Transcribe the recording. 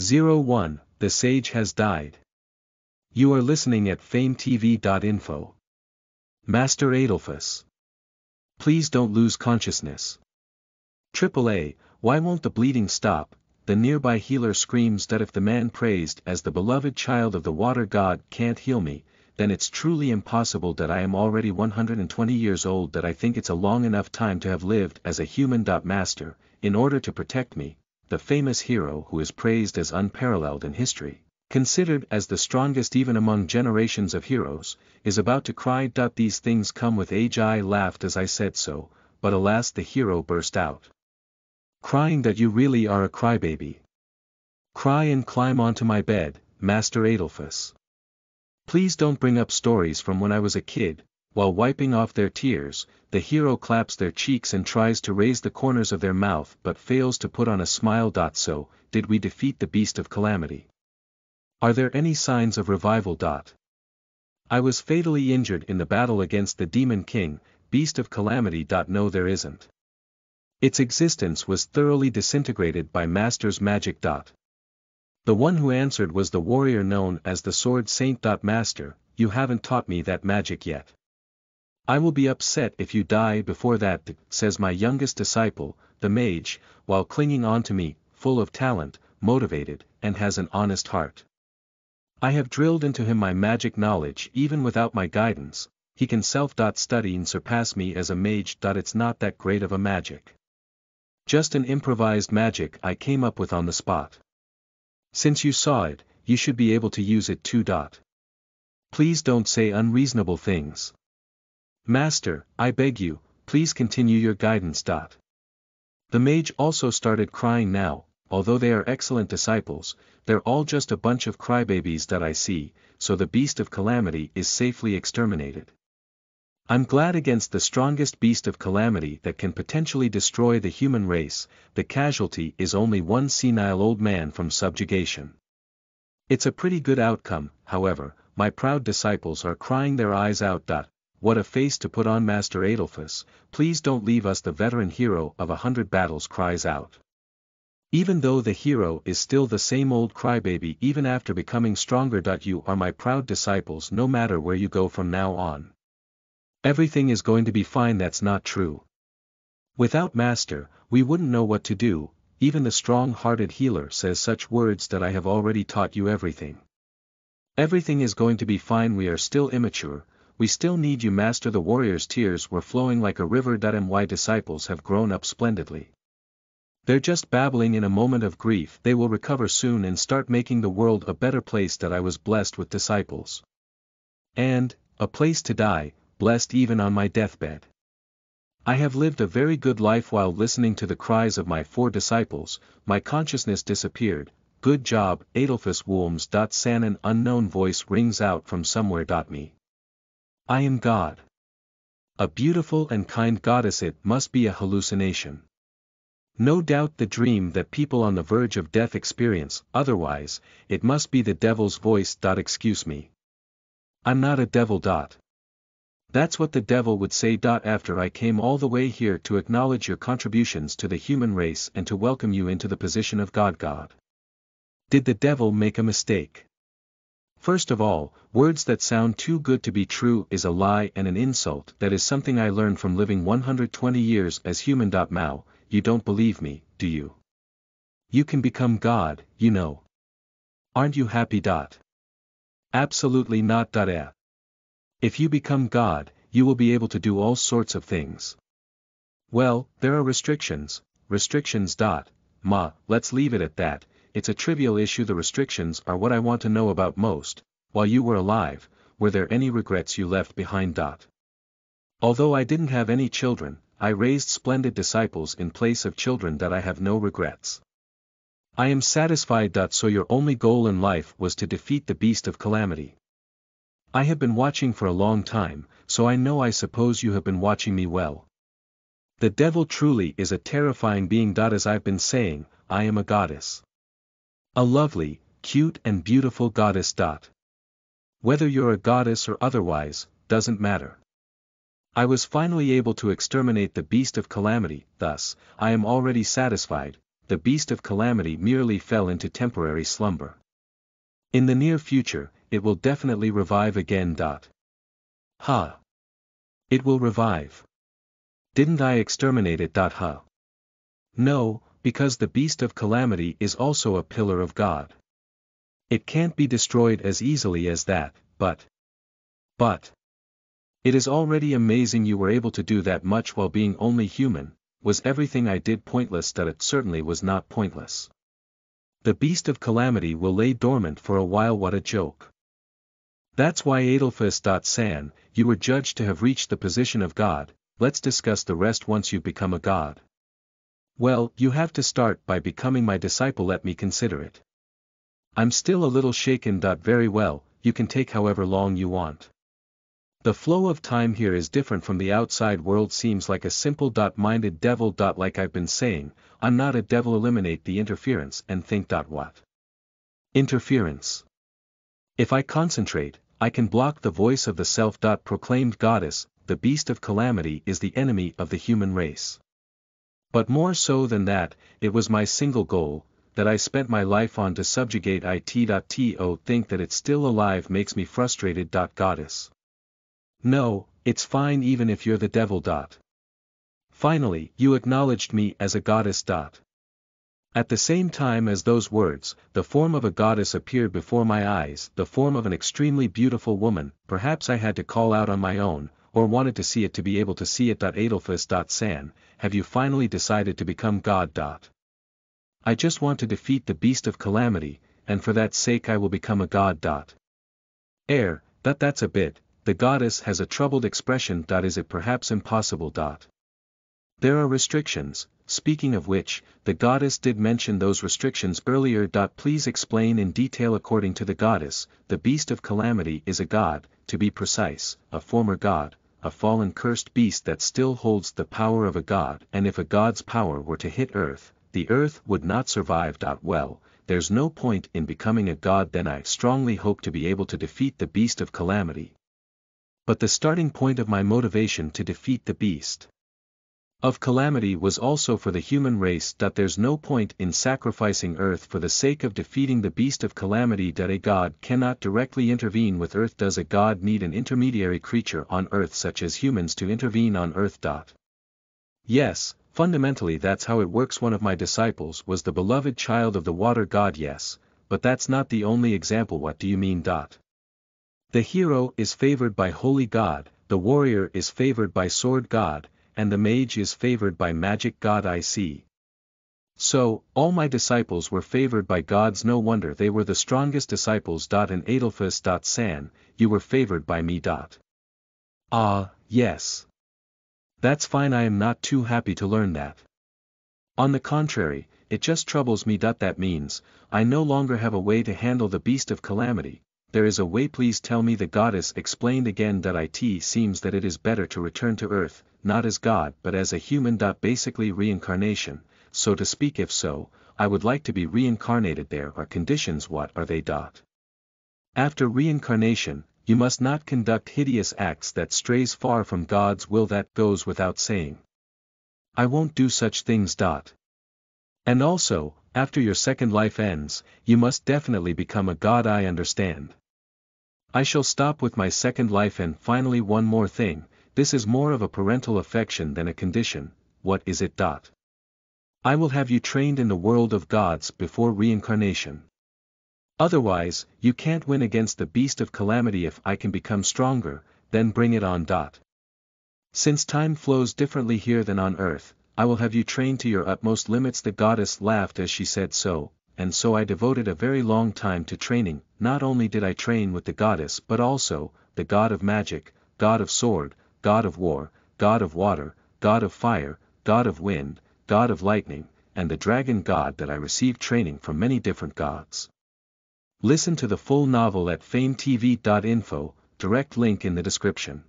01, The Sage Has Died. You are listening at fametv.info. Master Adolphus. Please don't lose consciousness. AAA, why won't the bleeding stop? The nearby healer screams that if the man praised as the beloved child of the water god can't heal me, then it's truly impossible that I am already 120 years old that I think it's a long enough time to have lived as a human. Master, in order to protect me, the famous hero who is praised as unparalleled in history, considered as the strongest even among generations of heroes, is about to cry. These things come with age I laughed as I said so, but alas the hero burst out. Crying that you really are a crybaby. Cry and climb onto my bed, Master Adolphus. Please don't bring up stories from when I was a kid, while wiping off their tears, the hero claps their cheeks and tries to raise the corners of their mouth but fails to put on a smile. So, did we defeat the beast of calamity? Are there any signs of revival? I was fatally injured in the battle against the Demon King, beast of calamity. No there isn't. Its existence was thoroughly disintegrated by Master's magic. The one who answered was the warrior known as the Sword Saint. Master, you haven't taught me that magic yet. I will be upset if you die before that, says my youngest disciple, the mage, while clinging on to me, full of talent, motivated, and has an honest heart. I have drilled into him my magic knowledge even without my guidance, he can self-study and surpass me as a mage. It's not that great of a magic. Just an improvised magic I came up with on the spot. Since you saw it, you should be able to use it too. Please don't say unreasonable things. Master, I beg you, please continue your guidance. The mage also started crying now, although they are excellent disciples, they're all just a bunch of crybabies that I see, so the beast of calamity is safely exterminated. I'm glad against the strongest beast of calamity that can potentially destroy the human race, the casualty is only one senile old man from subjugation. It's a pretty good outcome, however, my proud disciples are crying their eyes out. What a face to put on Master Adolphus, please don't leave us the veteran hero of a hundred battles cries out. Even though the hero is still the same old crybaby even after becoming stronger. You are my proud disciples no matter where you go from now on. Everything is going to be fine that's not true. Without Master, we wouldn't know what to do, even the strong-hearted healer says such words that I have already taught you everything. Everything is going to be fine we are still immature, we still need you Master the warrior's tears were flowing like a river. that My disciples have grown up splendidly. They're just babbling in a moment of grief they will recover soon and start making the world a better place that I was blessed with disciples. And, a place to die, blessed even on my deathbed. I have lived a very good life while listening to the cries of my four disciples, my consciousness disappeared, good job, Adolphus Wolms. San an unknown voice rings out from somewhere. Me. I am God. A beautiful and kind goddess it must be a hallucination. No doubt the dream that people on the verge of death experience, otherwise, it must be the devil's voice. Excuse me. I'm not a devil. That's what the devil would say. After I came all the way here to acknowledge your contributions to the human race and to welcome you into the position of God God. Did the devil make a mistake? First of all, words that sound too good to be true is a lie and an insult that is something I learned from living 120 years as human. Mao, you don't believe me, do you? You can become God, you know. Aren't you happy. Absolutely not. Eh. If you become God, you will be able to do all sorts of things. Well, there are restrictions, restrictions. Dot. Ma, let's leave it at that, it's a trivial issue the restrictions are what I want to know about most, while you were alive, were there any regrets you left behind. Dot. Although I didn't have any children, I raised splendid disciples in place of children that I have no regrets. I am satisfied. So your only goal in life was to defeat the beast of calamity. I have been watching for a long time, so I know I suppose you have been watching me well. The devil truly is a terrifying being. As I've been saying, I am a goddess. A lovely, cute and beautiful goddess. Dot. Whether you're a goddess or otherwise, doesn't matter. I was finally able to exterminate the beast of calamity, thus, I am already satisfied, the beast of calamity merely fell into temporary slumber. In the near future, it will definitely revive again. Dot. Ha. It will revive. Didn't I exterminate it? Dot? Ha. No, because the beast of calamity is also a pillar of God. It can't be destroyed as easily as that, but. But. It is already amazing you were able to do that much while being only human, was everything I did pointless that it certainly was not pointless. The beast of calamity will lay dormant for a while what a joke. That's why Adelphus. San, you were judged to have reached the position of God, let's discuss the rest once you've become a God. Well, you have to start by becoming my disciple let me consider it. I'm still a little shaken. Very well, you can take however long you want. The flow of time here is different from the outside world seems like a simple minded devil. Like I've been saying, I'm not a devil eliminate the interference and think. What? Interference. If I concentrate, I can block the voice of the self. Proclaimed goddess, the beast of calamity is the enemy of the human race. But more so than that, it was my single goal, that I spent my life on to subjugate it. To think that it's still alive makes me frustrated. Goddess. No, it's fine even if you're the devil. Finally, you acknowledged me as a goddess. At the same time as those words, the form of a goddess appeared before my eyes, the form of an extremely beautiful woman, perhaps I had to call out on my own, or wanted to see it to be able to see it. Adelphus. San, have you finally decided to become God. I just want to defeat the beast of calamity, and for that sake I will become a god. Air, that that's a bit, the goddess has a troubled expression. Is it perhaps impossible. There are restrictions, speaking of which, the goddess did mention those restrictions earlier. Please explain in detail according to the goddess, the beast of calamity is a god, to be precise, a former god, a fallen cursed beast that still holds the power of a god and if a god's power were to hit earth, the earth would not survive. Well, there's no point in becoming a god then. I strongly hope to be able to defeat the beast of calamity, but the starting point of my motivation to defeat the beast of calamity was also for the human race that there's no point in sacrificing earth for the sake of defeating the beast of calamity that a god cannot directly intervene with earth does a god need an intermediary creature on earth such as humans to intervene on earth. Yes, fundamentally that's how it works one of my disciples was the beloved child of the water god yes, but that's not the only example what do you mean. Dot. The hero is favored by holy god, the warrior is favored by sword god, and the mage is favored by magic god I see. So, all my disciples were favored by gods no wonder they were the strongest disciples. And Adelphus. San, you were favored by me. Ah, yes. That's fine I am not too happy to learn that. On the contrary, it just troubles me. That means, I no longer have a way to handle the beast of calamity, there is a way please tell me the goddess explained again that it seems that it is better to return to earth, not as God but as a human. Basically reincarnation, so to speak if so, I would like to be reincarnated there are conditions what are they. After reincarnation, you must not conduct hideous acts that strays far from God's will that goes without saying. I won't do such things. And also, after your second life ends, you must definitely become a god I understand. I shall stop with my second life and finally one more thing, this is more of a parental affection than a condition, what is it. Dot. I will have you trained in the world of gods before reincarnation. Otherwise, you can't win against the beast of calamity if I can become stronger, then bring it on. Dot. Since time flows differently here than on earth, I will have you trained to your utmost limits. The goddess laughed as she said so, and so I devoted a very long time to training, not only did I train with the goddess but also, the god of magic, god of sword, god of war, god of water, god of fire, god of wind, god of lightning, and the dragon god that I received training from many different gods. Listen to the full novel at fametv.info, direct link in the description.